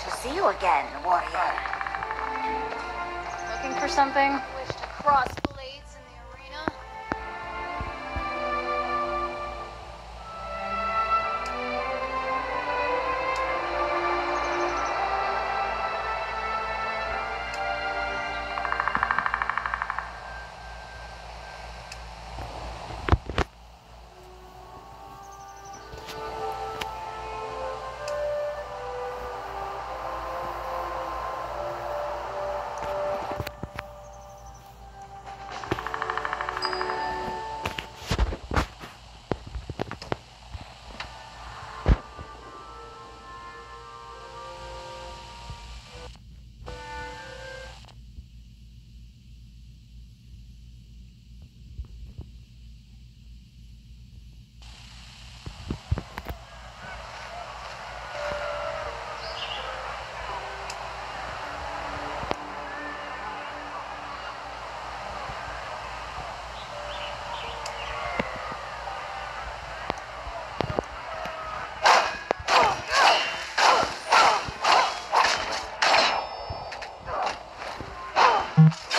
to see you again, warrior. Looking for something? Wish to cross Mm-hmm.